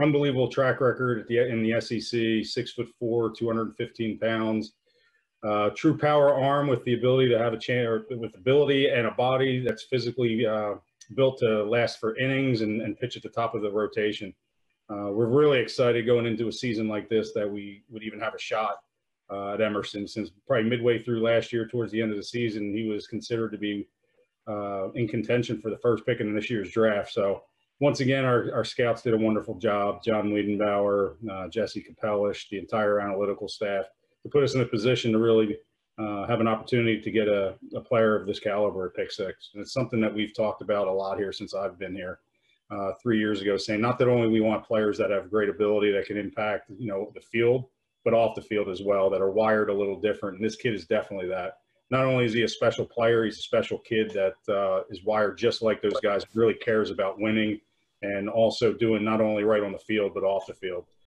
unbelievable track record the, in the SEC, six foot four, 215 pounds. Uh, true power arm with the ability to have a chance, with ability and a body that's physically uh, built to last for innings and, and pitch at the top of the rotation. Uh, we're really excited going into a season like this that we would even have a shot uh, at Emerson since probably midway through last year, towards the end of the season, he was considered to be uh, in contention for the first pick in this year's draft. So once again, our, our scouts did a wonderful job. John Wiedenbauer, uh, Jesse Kapellusch, the entire analytical staff to put us in a position to really uh, have an opportunity to get a, a, player of this caliber at pick six. And it's something that we've talked about a lot here since I've been here uh, three years ago, saying not that only we want players that have great ability that can impact, you know, the field, but off the field as well that are wired a little different. And this kid is definitely that. Not only is he a special player, he's a special kid that uh, is wired just like those guys, really cares about winning and also doing not only right on the field, but off the field.